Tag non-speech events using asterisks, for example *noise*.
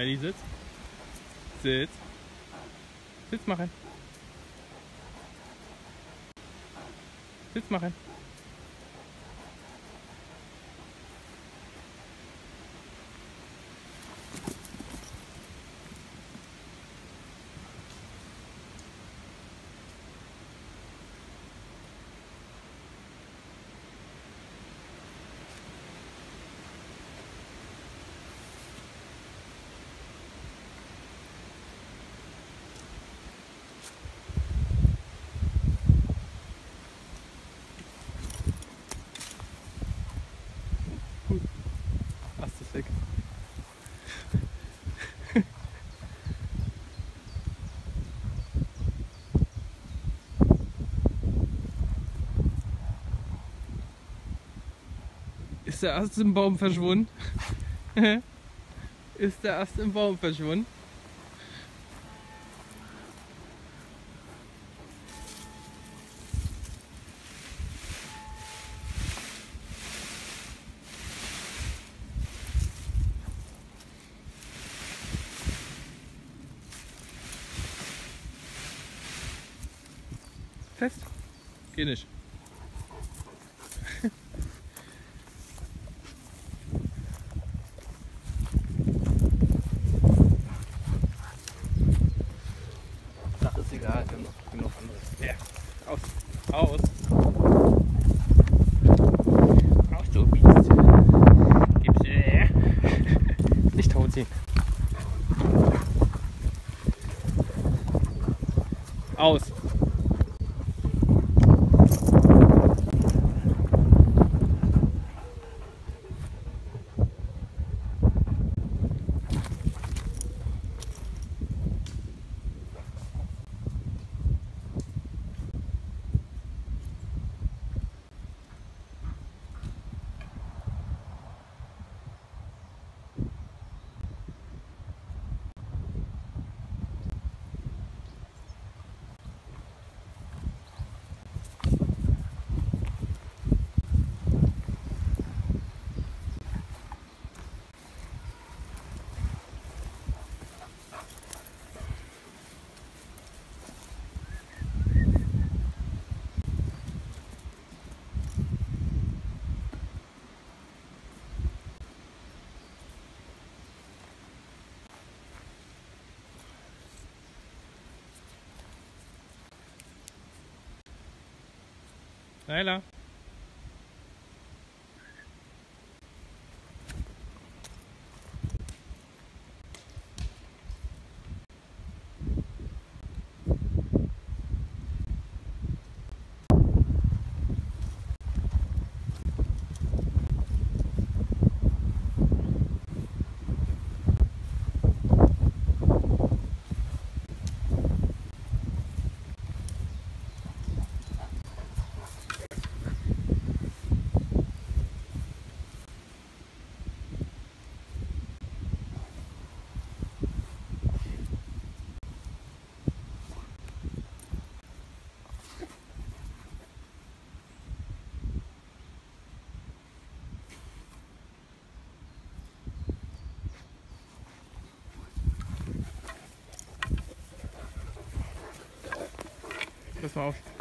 Heidi, sitz. Sitz. Sitz machen. Sitz machen. Ast ist weg. Ist der Ast im Baum verschwunden? *laughs* ist der Ast im Baum verschwunden? Fest? Geh nicht. Aus. 来了。his mouth.